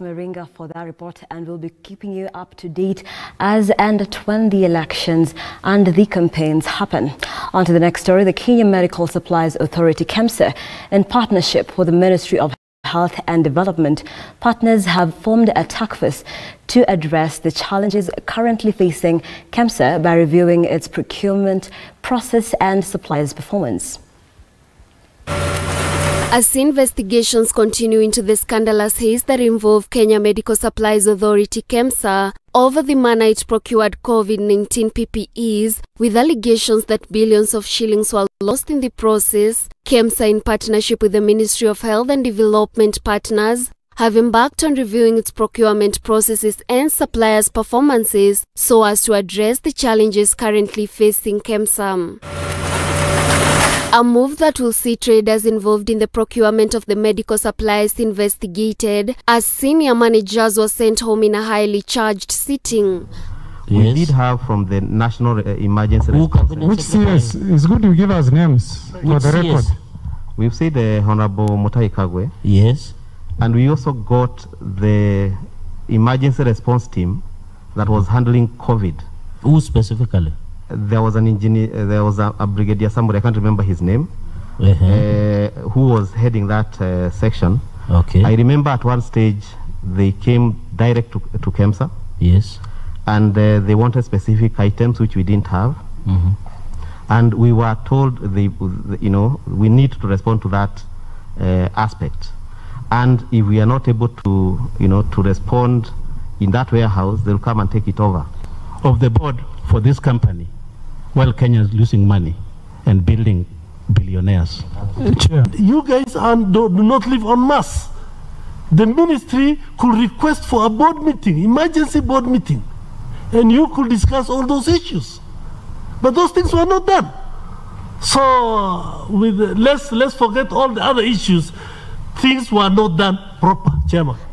Maringa for that report and we'll be keeping you up to date as and when the elections and the campaigns happen. On to the next story, the Kenya Medical Supplies Authority KEMSA in partnership with the Ministry of Health and Development partners have formed a task force to address the challenges currently facing KEMSA by reviewing its procurement process and suppliers performance. As investigations continue into the scandalous haze that involve Kenya Medical Supplies Authority KEMSA over the manner it procured COVID-19 PPEs with allegations that billions of shillings were lost in the process, KEMSA in partnership with the Ministry of Health and Development partners have embarked on reviewing its procurement processes and suppliers' performances so as to address the challenges currently facing KEMSA. A move that will see traders involved in the procurement of the medical supplies investigated as senior managers were sent home in a highly charged sitting. We did have from the National uh, Emergency Who Response cabinet Which secretary? CS? It's good you give us names for the record. CS? We've seen the Honorable Mutahi Kagwe, Yes. and we also got the emergency response team that was handling COVID. Who specifically? There was an engineer, uh, there was a, a brigadier, somebody, I can't remember his name, Uh-huh. uh, who was heading that uh, section. okay. I remember at one stage they came direct to, to KEMSA yes. and uh, they wanted specific items which we didn't have. Mhm. and we were told they, you know we need to respond to that uh, aspect and if we are not able to you know to respond in that warehouse they'll come and take it over of the board for this company while Kenya is losing money and building billionaires. Chair. you guys are, do, do not live on mass. The ministry could request for a board meeting, emergency board meeting, and you could discuss all those issues. But those things were not done. So with let's let's forget all the other issues. Things were not done proper,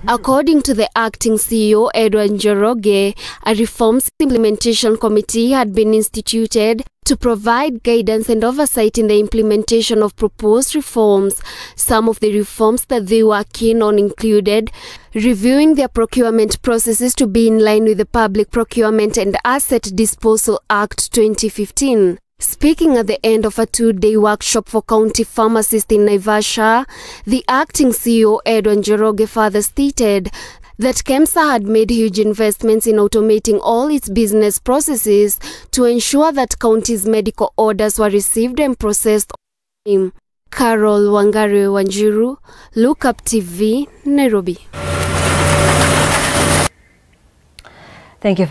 According to the acting CEO Edward Njoroge, a reforms implementation committee had been instituted to provide guidance and oversight in the implementation of proposed reforms. Some of the reforms that they were keen on included reviewing their procurement processes to be in line with the Public Procurement and Asset Disposal Act 2015. Speaking at the end of a two-day workshop for county pharmacists in Naivasha, the acting CEO Edwin Njoroge further stated that KEMSA had made huge investments in automating all its business processes to ensure that county's medical orders were received and processed. Carol Wangari Wanjiru, Look Up TV, Nairobi. Thank you